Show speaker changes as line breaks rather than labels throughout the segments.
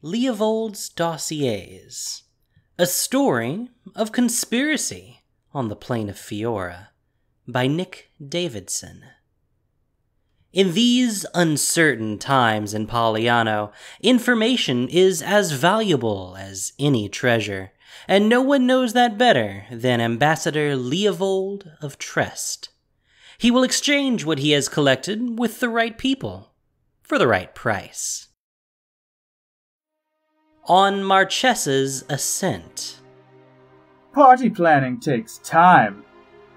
Leovold's Dossiers, a story of conspiracy on the plane of Fiora by Nick Davidson. In these uncertain times in Paliano, information is as valuable as any treasure, and no one knows that better than Ambassador Leovold of Trest. He will exchange what he has collected with the right people for the right price. On Marchesa's Ascent.
Party planning takes time.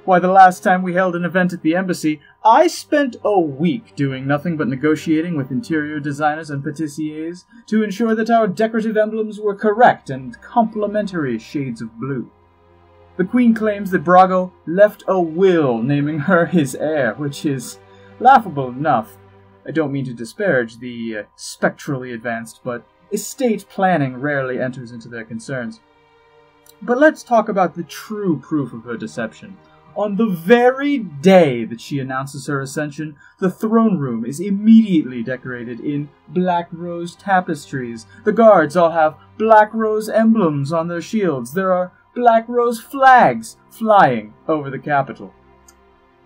Why, the last time we held an event at the embassy, I spent a week doing nothing but negotiating with interior designers and patissiers to ensure that our decorative emblems were correct and complementary shades of blue. The Queen claims that Brago left a will naming her his heir, which is laughable enough. I don't mean to disparage the uh, spectrally advanced, but estate planning rarely enters into their concerns. But let's talk about the true proof of her deception. On the very day that she announces her ascension, the throne room is immediately decorated in black rose tapestries. The guards all have black rose emblems on their shields. There are black rose flags flying over the capital.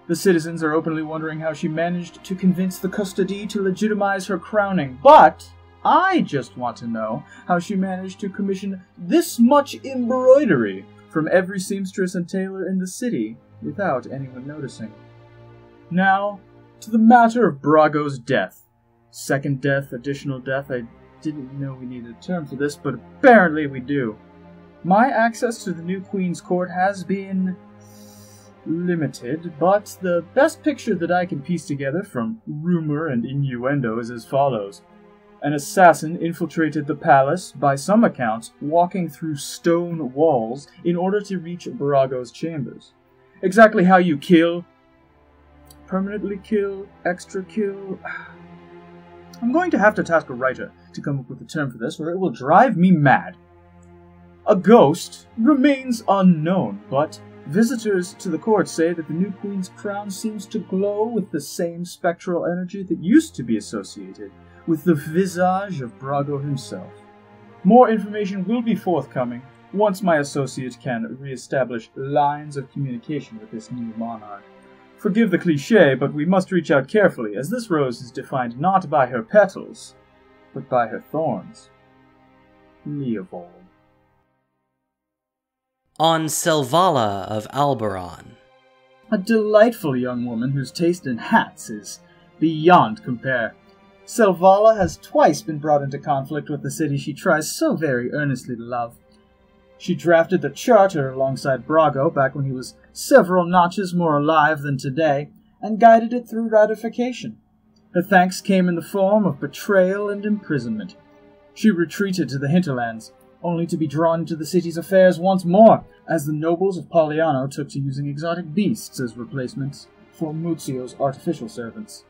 The citizens are openly wondering how she managed to convince the Custodi to legitimize her crowning, but I just want to know how she managed to commission this much embroidery from every seamstress and tailor in the city without anyone noticing. Now, to the matter of Brago's death. Second death, additional death, I didn't know we needed a term for this, but apparently we do. My access to the new Queen's Court has been limited, but the best picture that I can piece together from rumor and innuendo is as follows. An assassin infiltrated the palace, by some accounts, walking through stone walls in order to reach Brago's chambers. Exactly how you kill, permanently kill, extra kill. I'm going to have to task a writer to come up with a term for this, or it will drive me mad. A ghost remains unknown, but visitors to the court say that the new queen's crown seems to glow with the same spectral energy that used to be associated with the visage of Brago himself. More information will be forthcoming once my associate can re-establish lines of communication with this new monarch. Forgive the cliche, but we must reach out carefully, as this rose is defined not by her petals, but by her thorns. Leovold
on Selvala of Alberon.
A delightful young woman whose taste in hats is beyond compare. Selvala has twice been brought into conflict with the city she tries so very earnestly to love. She drafted the charter alongside Brago back when he was several notches more alive than today, and guided it through ratification. Her thanks came in the form of betrayal and imprisonment. She retreated to the hinterlands, only to be drawn into the city's affairs once more, as the nobles of Paliano took to using exotic beasts as replacements for Muzzio's artificial servants.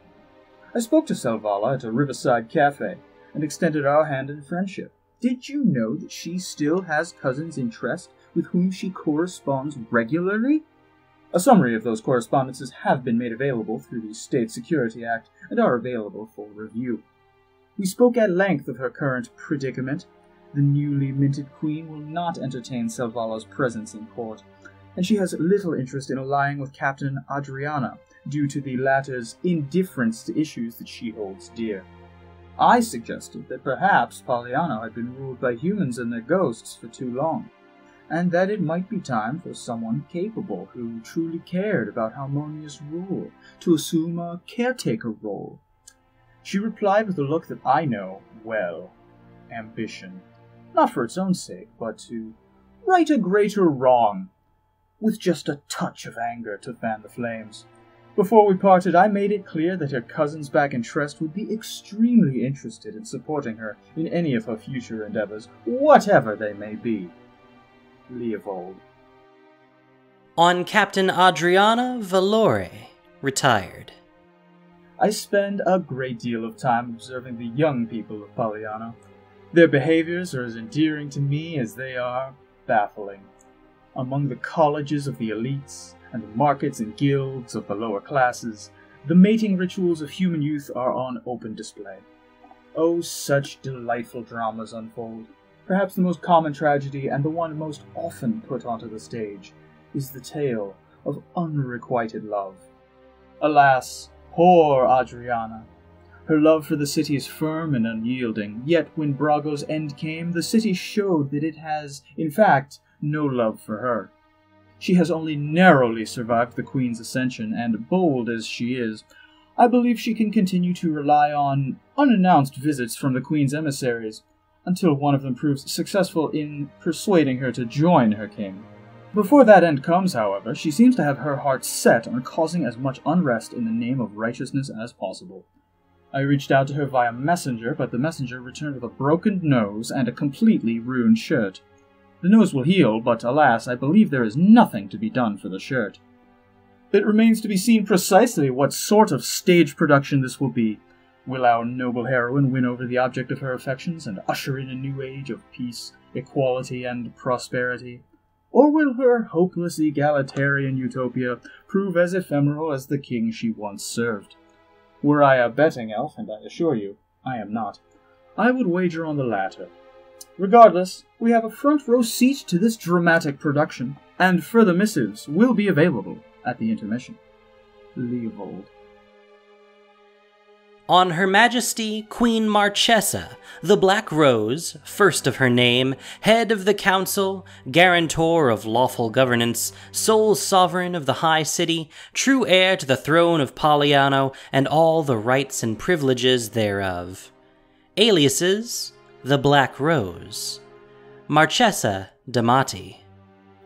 I spoke to Selvala at a riverside cafe and extended our hand in friendship. Did you know that she still has cousins in Trest with whom she corresponds regularly? A summary of those correspondences have been made available through the State Security Act and are available for review. We spoke at length of her current predicament the newly minted queen will not entertain Selvala's presence in court, and she has little interest in allying with Captain Adriana due to the latter's indifference to issues that she holds dear. I suggested that perhaps Paliano had been ruled by humans and their ghosts for too long, and that it might be time for someone capable who truly cared about harmonious rule to assume a caretaker role. She replied with a look that I know well ambition not for its own sake, but to right a greater wrong, with just a touch of anger to fan the flames. Before we parted, I made it clear that her cousins back in Trest would be extremely interested in supporting her in any of her future endeavors, whatever they may be. Leovold.
On Captain Adriana Valore, retired.
I spend a great deal of time observing the young people of Paliano. Their behaviors are as endearing to me as they are baffling. Among the colleges of the elites and the markets and guilds of the lower classes, the mating rituals of human youth are on open display. Oh, such delightful dramas unfold. Perhaps the most common tragedy, and the one most often put onto the stage, is the tale of unrequited love. Alas, poor Adriana! Her love for the city is firm and unyielding, yet when Brago's end came, the city showed that it has, in fact, no love for her. She has only narrowly survived the Queen's ascension, and bold as she is, I believe she can continue to rely on unannounced visits from the Queen's emissaries until one of them proves successful in persuading her to join her king. Before that end comes, however, she seems to have her heart set on causing as much unrest in the name of righteousness as possible. I reached out to her via messenger, but the messenger returned with a broken nose and a completely ruined shirt. The nose will heal, but alas, I believe there is nothing to be done for the shirt. It remains to be seen precisely what sort of stage production this will be. Will our noble heroine win over the object of her affections and usher in a new age of peace, equality, and prosperity? Or will her hopeless egalitarian utopia prove as ephemeral as the king she once served? Were I a betting elf, and I assure you I am not, I would wager on the latter. Regardless, we have a front row seat to this dramatic production, and further missives will be available at the intermission. Leovold.
On Her Majesty Queen Marchesa, the Black Rose, first of her name, head of the council, guarantor of lawful governance, sole sovereign of the High City, true heir to the throne of Paliano, and all the rights and privileges thereof. Aliases The Black Rose, Marchesa Damati.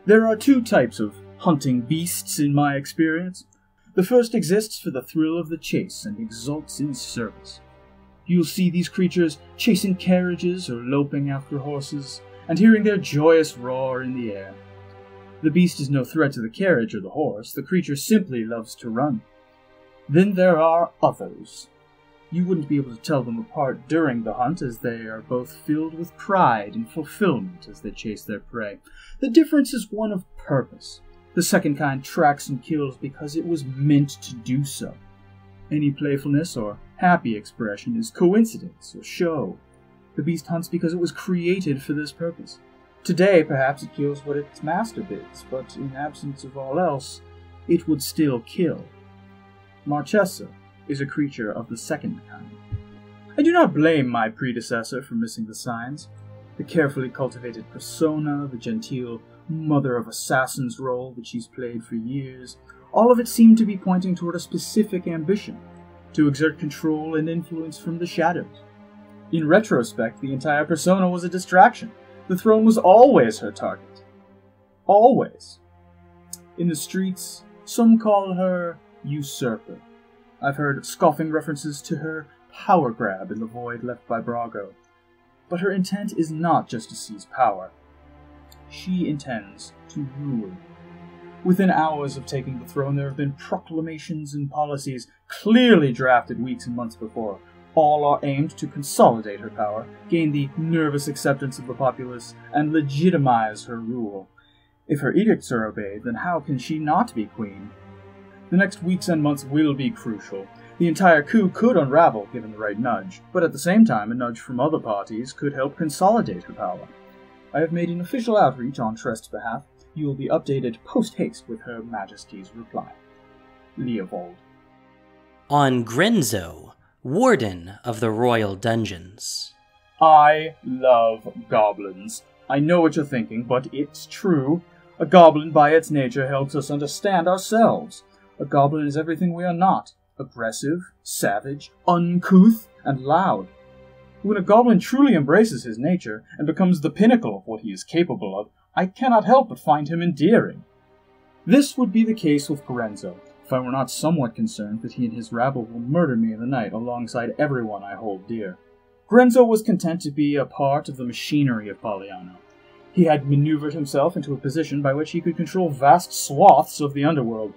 There are two types of hunting beasts in my experience. The first exists for the thrill of the chase and exults in service. You'll see these creatures chasing carriages or loping after horses, and hearing their joyous roar in the air. The beast is no threat to the carriage or the horse, the creature simply loves to run. Then there are others. You wouldn't be able to tell them apart during the hunt, as they are both filled with pride and fulfillment as they chase their prey. The difference is one of purpose. The second kind tracks and kills because it was meant to do so. Any playfulness or happy expression is coincidence or show. The beast hunts because it was created for this purpose. Today, perhaps it kills what its master bids, but in absence of all else, it would still kill. Marchesa is a creature of the second kind. I do not blame my predecessor for missing the signs. The carefully cultivated persona, the genteel mother of assassins role that she's played for years, all of it seemed to be pointing toward a specific ambition to exert control and influence from the shadows. In retrospect, the entire persona was a distraction. The throne was always her target. Always. In the streets, some call her usurper. I've heard scoffing references to her power grab in the void left by Brago. But her intent is not just to seize power she intends to rule. Within hours of taking the throne, there have been proclamations and policies clearly drafted weeks and months before. All are aimed to consolidate her power, gain the nervous acceptance of the populace, and legitimize her rule. If her edicts are obeyed, then how can she not be queen? The next weeks and months will be crucial. The entire coup could unravel given the right nudge, but at the same time, a nudge from other parties could help consolidate her power. I have made an official outreach on Trest's behalf. You will be updated post haste with Her Majesty's reply. Leovold.
On Grenzo, Warden of the Royal Dungeons.
I love goblins. I know what you're thinking, but it's true. A goblin, by its nature, helps us understand ourselves. A goblin is everything we are not aggressive, savage, uncouth, and loud. When a goblin truly embraces his nature and becomes the pinnacle of what he is capable of, I cannot help but find him endearing. This would be the case with Gorenzo, if I were not somewhat concerned that he and his rabble will murder me in the night alongside everyone I hold dear. Gorenzo was content to be a part of the machinery of Paliano. He had maneuvered himself into a position by which he could control vast swaths of the underworld,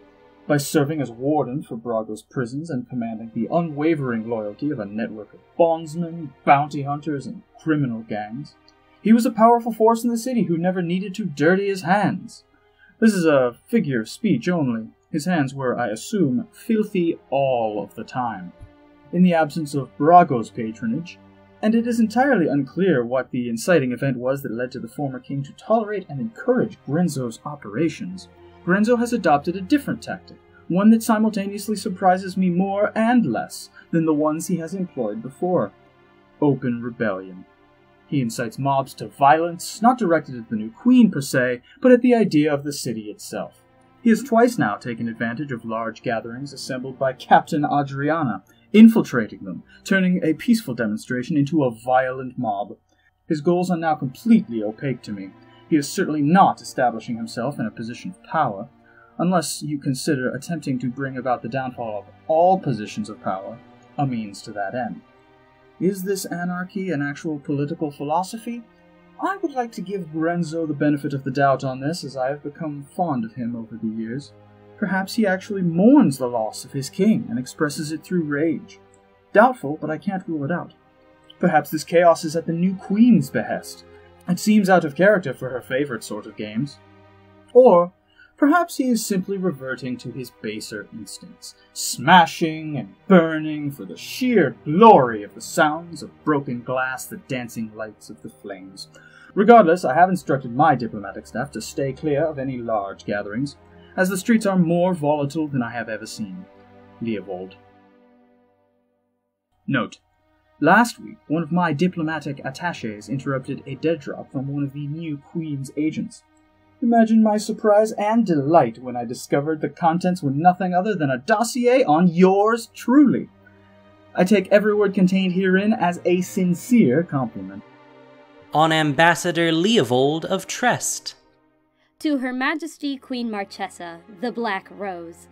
by serving as warden for Brago's prisons and commanding the unwavering loyalty of a network of bondsmen, bounty hunters, and criminal gangs. He was a powerful force in the city who never needed to dirty his hands. This is a figure of speech only. His hands were, I assume, filthy all of the time. In the absence of Brago's patronage, and it is entirely unclear what the inciting event was that led to the former king to tolerate and encourage Grenzo's operations. Grenzo has adopted a different tactic, one that simultaneously surprises me more and less than the ones he has employed before open rebellion. He incites mobs to violence, not directed at the new queen per se, but at the idea of the city itself. He has twice now taken advantage of large gatherings assembled by Captain Adriana, infiltrating them, turning a peaceful demonstration into a violent mob. His goals are now completely opaque to me. He is certainly not establishing himself in a position of power, unless you consider attempting to bring about the downfall of all positions of power a means to that end. Is this anarchy an actual political philosophy? I would like to give Grenzo the benefit of the doubt on this, as I have become fond of him over the years. Perhaps he actually mourns the loss of his king and expresses it through rage. Doubtful, but I can't rule it out. Perhaps this chaos is at the new queen's behest. It seems out of character for her favorite sort of games. Or Perhaps he is simply reverting to his baser instincts, smashing and burning for the sheer glory of the sounds of broken glass, the dancing lights of the flames. Regardless, I have instructed my diplomatic staff to stay clear of any large gatherings, as the streets are more volatile than I have ever seen. Leovold. Note. Last week, one of my diplomatic attaches interrupted a dead drop from one of the new Queen's agents. Imagine my surprise and delight when I discovered the contents were nothing other than a dossier on yours truly. I take every word contained herein as a sincere compliment.
On Ambassador Leovold of Trest.
To Her Majesty Queen Marchesa, the Black Rose,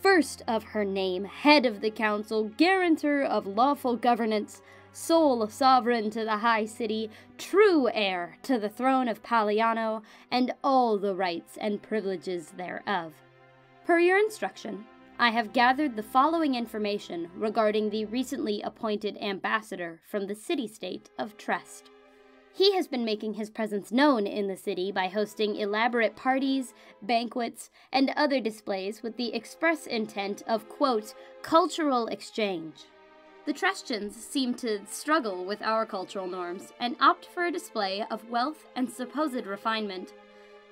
first of her name, head of the council, guarantor of lawful governance, sole sovereign to the high city, true heir to the throne of Paliano, and all the rights and privileges thereof. Per your instruction, I have gathered the following information regarding the recently appointed ambassador from the city state of Trest. He has been making his presence known in the city by hosting elaborate parties, banquets, and other displays with the express intent of, quote, cultural exchange. The Trestians seem to struggle with our cultural norms and opt for a display of wealth and supposed refinement.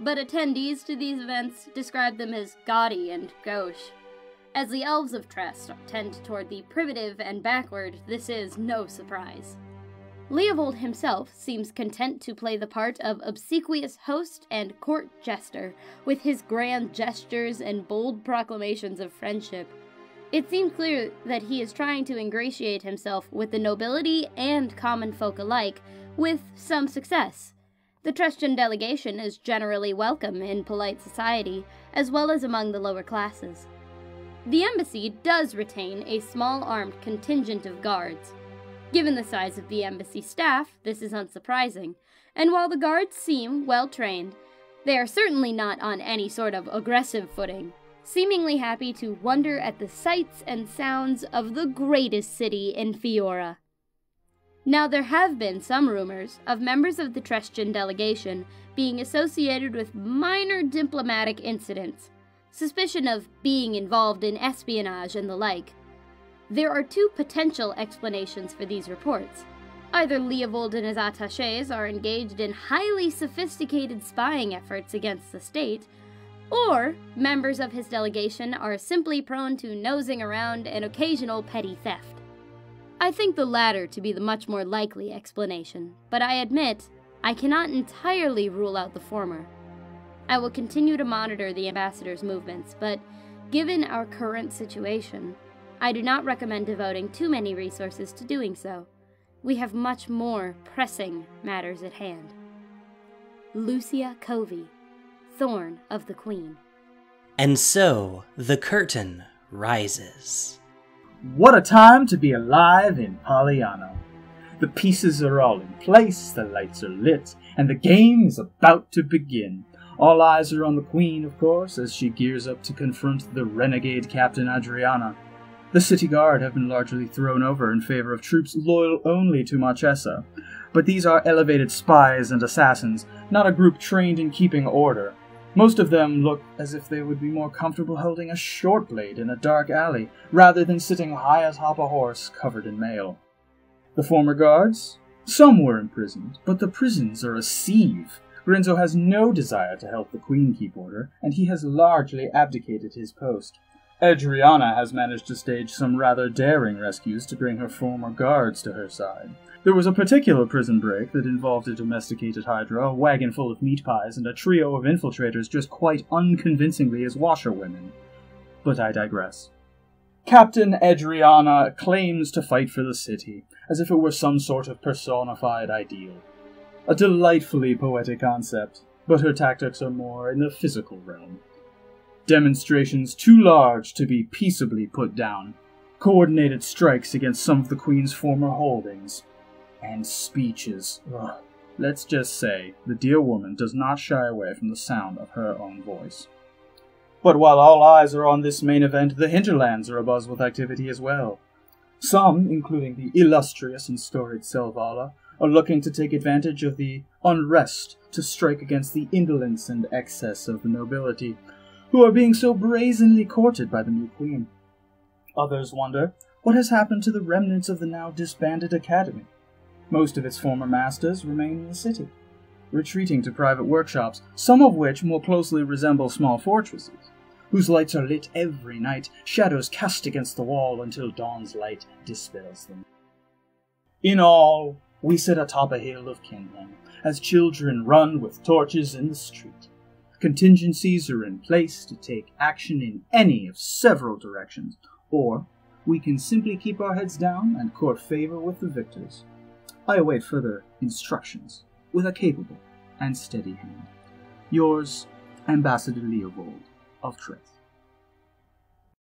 But attendees to these events describe them as gaudy and gauche. As the elves of Trest tend toward the primitive and backward, this is no surprise. Leovold himself seems content to play the part of obsequious host and court jester, with his grand gestures and bold proclamations of friendship. It seems clear that he is trying to ingratiate himself with the nobility and common folk alike, with some success. The Trestian delegation is generally welcome in polite society, as well as among the lower classes. The embassy does retain a small armed contingent of guards. Given the size of the embassy staff, this is unsurprising, and while the guards seem well trained, they are certainly not on any sort of aggressive footing seemingly happy to wonder at the sights and sounds of the greatest city in Fiora. Now, there have been some rumors of members of the Trestian delegation being associated with minor diplomatic incidents, suspicion of being involved in espionage and the like. There are two potential explanations for these reports. Either Leovold and his attaches are engaged in highly sophisticated spying efforts against the state, or members of his delegation are simply prone to nosing around and occasional petty theft. I think the latter to be the much more likely explanation, but I admit I cannot entirely rule out the former. I will continue to monitor the ambassador's movements, but given our current situation, I do not recommend devoting too many resources to doing so. We have much more pressing matters at hand. Lucia Covi thorn of the queen.
And so the curtain rises.
What a time to be alive in Paliano. The pieces are all in place, the lights are lit, and the game is about to begin. All eyes are on the Queen, of course, as she gears up to confront the renegade Captain Adriana. The city guard have been largely thrown over in favor of troops loyal only to Marchesa, but these are elevated spies and assassins, not a group trained in keeping order. Most of them look as if they would be more comfortable holding a short blade in a dark alley rather than sitting high atop a horse covered in mail. The former guards? Some were imprisoned, but the prisons are a sieve. Grenzo has no desire to help the Queen keep order, and he has largely abdicated his post. Adriana has managed to stage some rather daring rescues to bring her former guards to her side. There was a particular prison break that involved a domesticated Hydra, a wagon full of meat pies, and a trio of infiltrators just quite unconvincingly as washerwomen. But I digress. Captain Adriana claims to fight for the city, as if it were some sort of personified ideal. A delightfully poetic concept, but her tactics are more in the physical realm. Demonstrations too large to be peaceably put down, coordinated strikes against some of the Queen's former holdings, and speeches. Ugh. Let's just say the dear woman does not shy away from the sound of her own voice. But while all eyes are on this main event, the hinterlands are abuzz with activity as well. Some, including the illustrious and storied Selvala, are looking to take advantage of the unrest to strike against the indolence and excess of the nobility, who are being so brazenly courted by the new queen. Others wonder what has happened to the remnants of the now disbanded academy. Most of its former masters remain in the city, retreating to private workshops, some of which more closely resemble small fortresses, whose lights are lit every night, shadows cast against the wall until dawn's light dispels them. In all, we sit atop a hill of kindling, as children run with torches in the street. Contingencies are in place to take action in any of several directions, or we can simply keep our heads down and court favor with the victors. I await further instructions with a capable and steady hand. Yours, Ambassador Leovold of Trest.